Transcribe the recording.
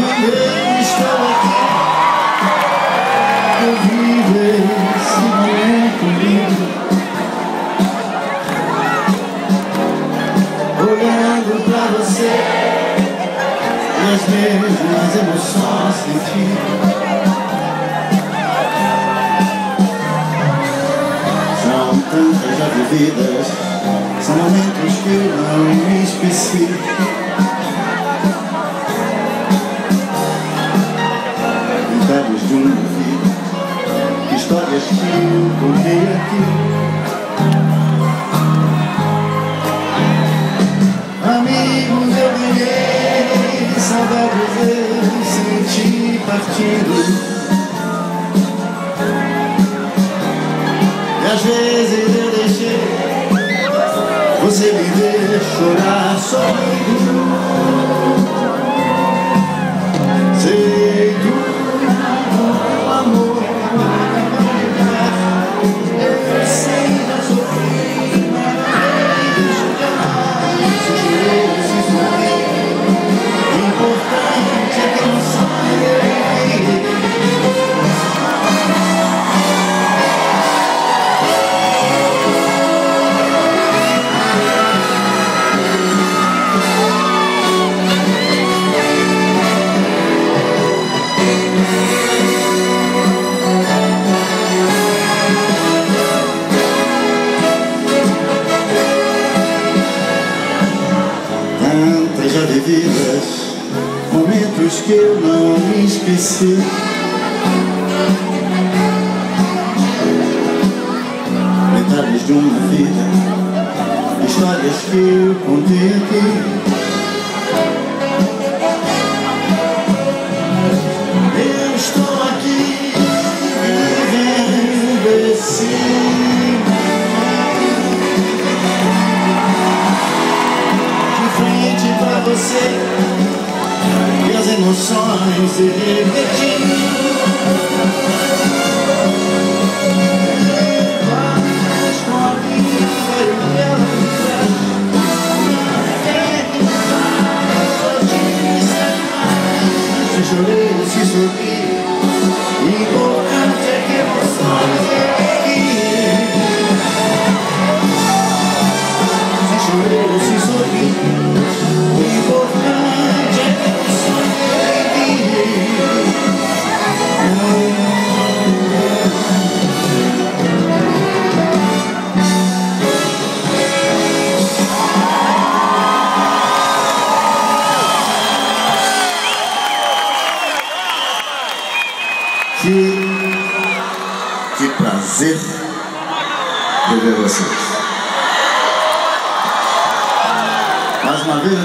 Eu estou aqui Eu lindo Olhando pra você as mesmas emoções sentindo São tantas já um vida Histórias que eu contei aqui Amigos eu ganhei Saudades eu senti partindo. E às vezes eu deixei Você me ver chorar sorrindo que eu não esqueci. Detalhes de uma vida Histórias que eu contei aqui emoções se repetindo prazer rever vocês. Mais uma vez.